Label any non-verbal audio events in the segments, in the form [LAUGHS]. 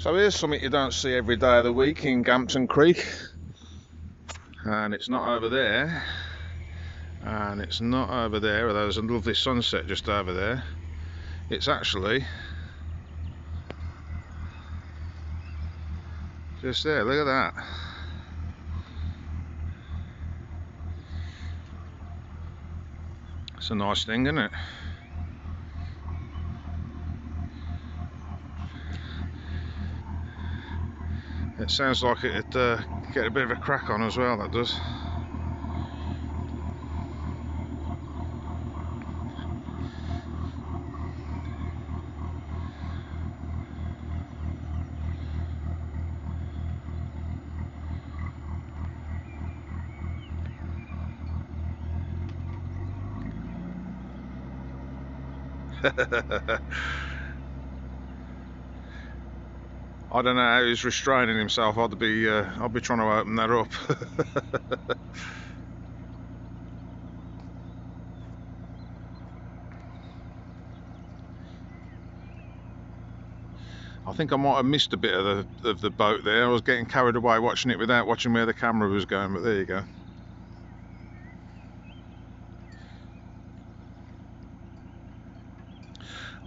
So here's something you don't see every day of the week in Gampton Creek. And it's not over there. And it's not over there, although there's a lovely sunset just over there. It's actually just there, look at that. It's a nice thing, isn't it? It sounds like it'd uh, get a bit of a crack on as well, that does. [LAUGHS] I don't know how he's restraining himself. I'd be, uh, I'd be trying to open that up. [LAUGHS] I think I might have missed a bit of the of the boat there. I was getting carried away watching it without watching where the camera was going. But there you go.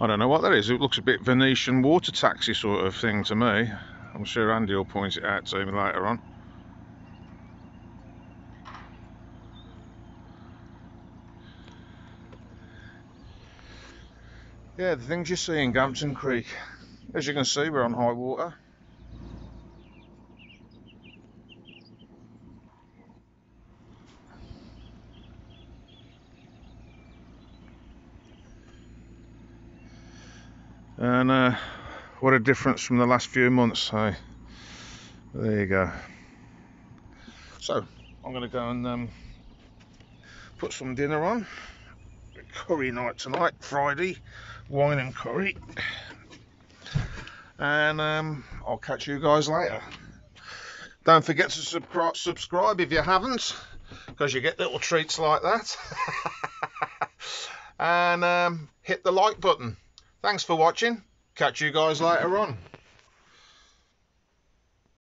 I don't know what that is. It looks a bit Venetian water taxi sort of thing to me. I'm sure Andy will point it out to me later on. Yeah, the things you see in Gampton Creek. As you can see, we're on high water. And uh, what a difference from the last few months so there you go. So I'm gonna go and um, put some dinner on. Curry night tonight Friday wine and curry. And um, I'll catch you guys later. Don't forget to sub subscribe if you haven't because you get little treats like that. [LAUGHS] And um, hit the like button Thanks for watching. Catch you guys later on.